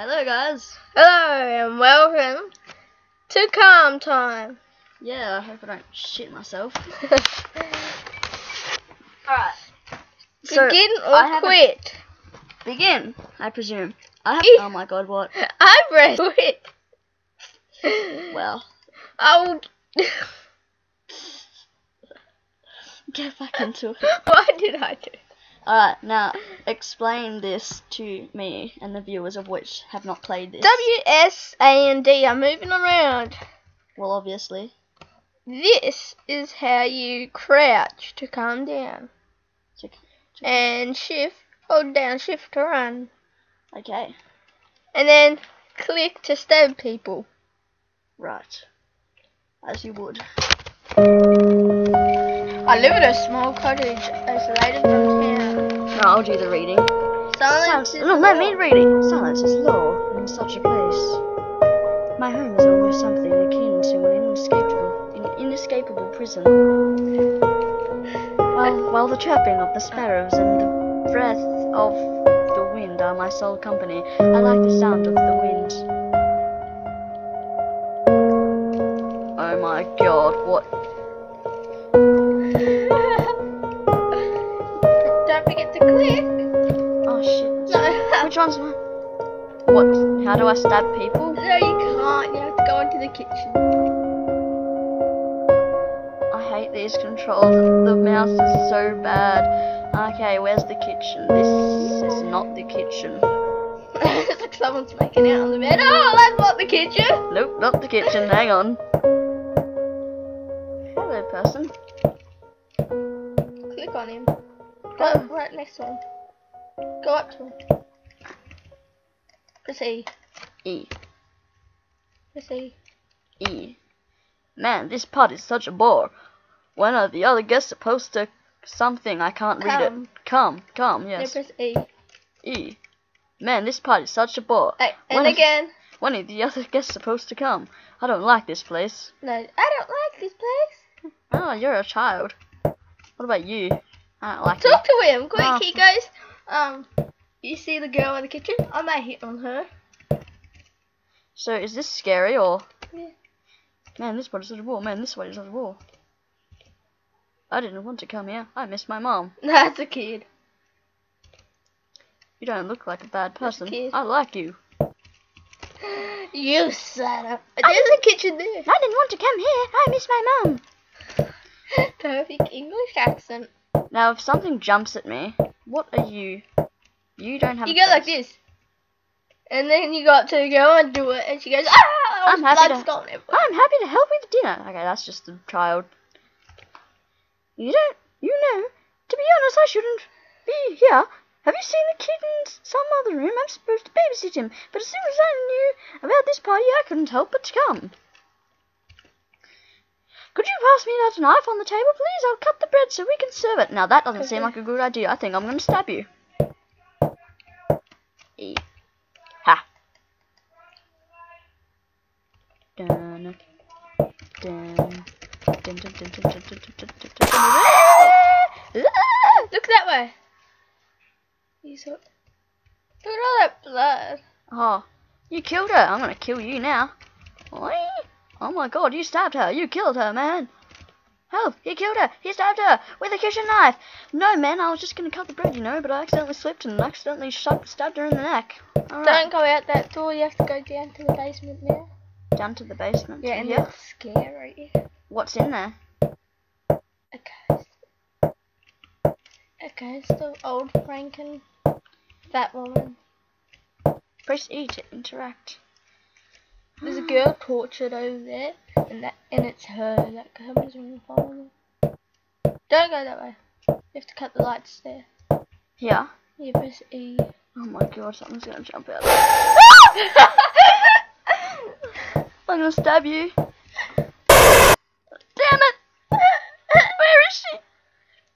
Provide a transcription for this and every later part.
Hello, guys. Hello and welcome to Calmtime. Yeah, I hope I don't shit myself. Alright. So, Begin or I quit? Begin, I presume. I have. Oh my god, what? I press quit. Well, I will. get back into it. what did I do? Alright, now explain this to me and the viewers of which have not played this. W, S, A, and D are moving around. Well, obviously. This is how you crouch to calm down. Check. And shift, hold down shift to run. Okay, And then click to stab people. right. As you would. I live in a small cottage isolated from. No, I'll do the reading. Silence No, let me reading. Silence is law in such a place. My home is almost something akin to an inescapable, an inescapable prison. While, while the chirping of the sparrows and the breath of the wind are my sole company, I like the sound of the wind. Oh my god, what? Shit. No, Which one's mine? What? How do I stab people? no, you can't. You have to go into the kitchen. I hate these controls. The mouse is so bad. Okay, where's the kitchen? This is not the kitchen. it's like someone's making out on the bed. Oh, that's not the kitchen. Nope, not the kitchen. Hang on. Hello, person. Click on him. Go right next to him. Go up to him. Press E. E. Press E. E. Man, this pot is such a bore. When are the other guests supposed to something? I can't read Come. it. Come, come, yes. press E. E. Man, this pot is such a bore. Hey, and When is- again. When are the other guests supposed to come? I don't like this place. No, I don't like this place. Oh, you're a child. What about you? I don't like Talk to him, quick. Oh. He goes. Um, you see the girl in the kitchen? I might hit on her. So is this scary or? Yeah. Man, this is such a war. Man, this one is such a war. I didn't want to come here. I miss my mom. That's a kid. You don't look like a bad a person. I like you. You son of. There's a kitchen there. I didn't want to come here. I miss my mom. Perfect English accent. Now, if something jumps at me, what are you? You don't have. You go like this. And then you got to go and do it, and she goes, ah! I'm happy to-. I'm happy to help with dinner. Okay, that's just a child. You don't. You know. To be honest, I shouldn't be here. Have you seen the kid in some other room? I'm supposed to babysit him, but as soon as I knew about this party, I couldn't help but to come. Could you pass me that knife on the table, please? I'll cut the bread so we can serve it. Now that doesn't seem like a good idea. I think I'm going to stab you. E. Ha. Dun. Dun. Dun, dun, dun, dun, dun, dun, dun, dun, dun. Ah, Look that way. You saw Look at all that blood. Oh, you killed her. I'm gonna kill you now. Oi. Oh my god, you stabbed her. You killed her, man. Help, he killed her. He stabbed her with a kitchen knife. No, man, I was just gonna cut the bread, you know, but I accidentally slipped and accidentally stabbed her in the neck. Alright, Don't go out that door. You have to go down to the basement now. down to the basement. Yeah, and yeah. that's scary. What's in there? A ghost. A ghost of old Franken fat woman. Press E to interact. There's a girl tortured over there, and that and it's her that comes follow me. Don't go that way. You have to cut the lights there. Yeah. You press E. Oh my god, something's gonna jump out. I'm gonna stab you. Damn it! Where is she?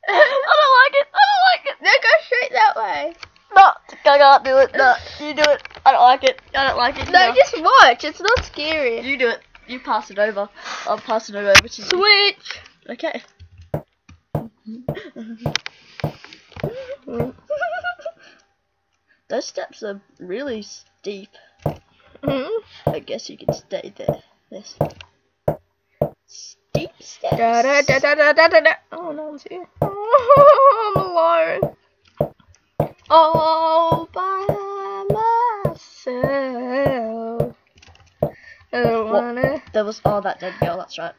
I don't like it. I don't like it. No, go straight that way. No, I can't do it. No, you do it. I don't like it. I don't like it. No, just watch. It's not scary. you do it. You pass it over. I'll pass it over to you. Switch. Okay. Those steps are really s- deep. Hmm? I guess you can stay there. This steep steps. Da, da, da, da, da, da, da. Oh, no one's here. I'm alone. All by myself. I don't What? wanna. There was oh that dead girl. That's right.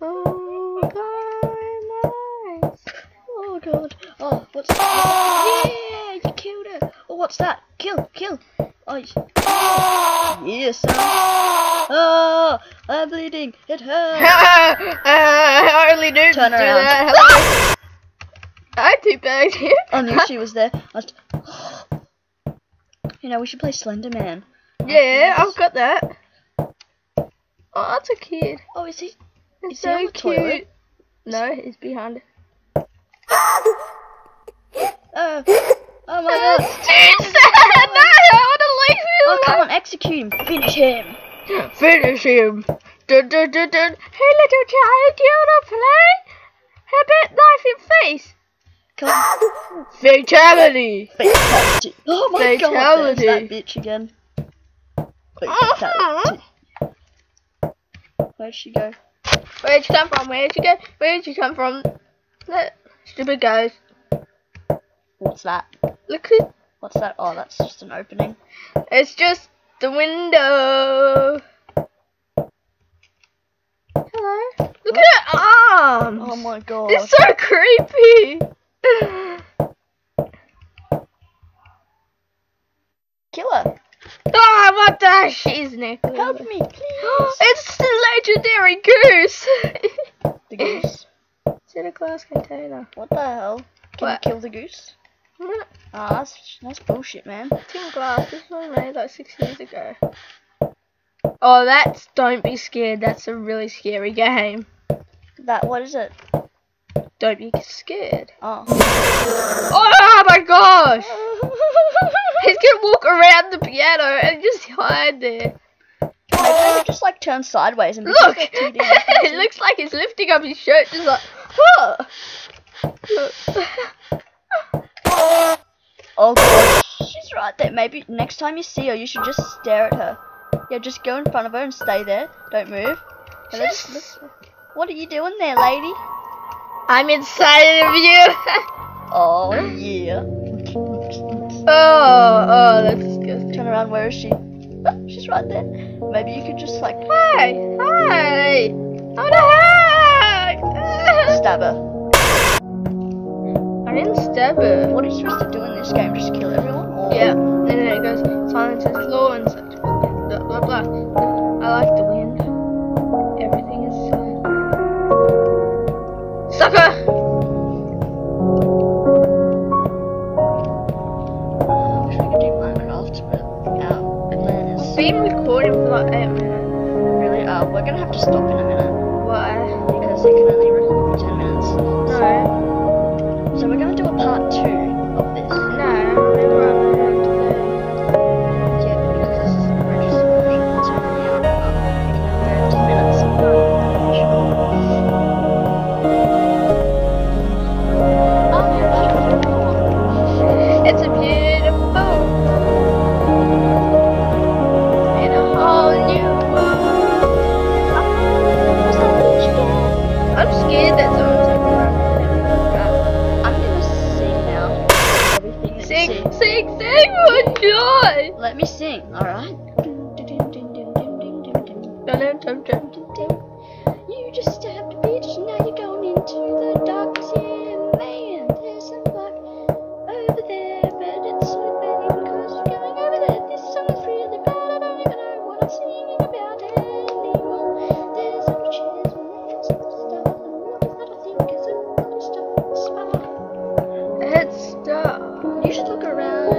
Oh, by myself. Oh god. Oh, what's that? Yeah, you killed her. Oh, what's that? Kill, kill. Oh, yes. son. Oh, I'm bleeding. It hurts. I only knew Turn to do that. I bags here. Oh, I knew she was there. I you know, we should play Slender Man. Yeah, I've got that. Oh, that's a kid. Oh, is he? It's Is he so the cute. toilet? No, he's behind it. Oh, oh my god. Dude, no, I want to leave him. Oh, come on, execute him. Finish him. Finish him. Dun, dun, dun, dun. Hey, little child, do you want to play? How about knife in face? Fatality. Fatality. Oh my god, there's that Fatality. bitch again. Fatality. Where'd she go? Where'd she come from? Where'd she go? Where'd she come from? That stupid guys. What's that? Look at What's that? Oh, that's just an opening. It's just the window. Hello. Look at her arms. Oh my god. it's so creepy. Kill her. oh, what the? She's naked. Help me, please. It's the legendary goose. the goose. it's in a glass container. What the hell? Can What? you kill the goose? Ah, that's, that's bullshit, man. Tin glass. This was made like six years ago. Oh, that's Don't Be Scared. That's a really scary game. That, what is it? Don't be oh. scared. Oh. Oh my gosh! He's gonna walk around the piano and just hide there. Maybe they just like turn sideways and Look! it looks like he's lifting up his shirt just like, huh. Oh god, she's right there. Maybe next time you see her, you should just stare at her. Yeah, just go in front of her and stay there. Don't move. Just. What are you doing there, lady? I'm inside of you. Oh yeah. oh, oh, that's disgusting. Turn around. Where is she? Oh, she's right there. Maybe you could just like Hi, hi. Want a hug. stab her. I didn't stab her. What are you Sucker! There. But it's my bad because you're going over there. This song is really bad. I don't even know what I'm seeing about anything. There's a beach, there's one stuff on the water. It stops. You should look around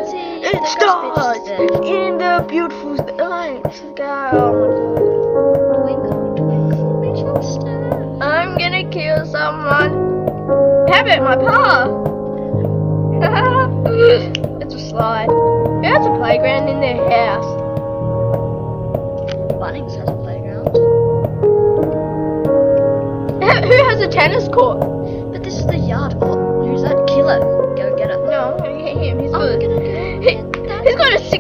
in the beautiful night sky. My paw? it's a slide. Who has a playground in their house? Bunnings has a playground. Who has a tennis court? But this is the yard. Oh, who's that killer? Go get it. No, I'm gonna get him. He's I'm good. gonna go He, he's got a cigarette.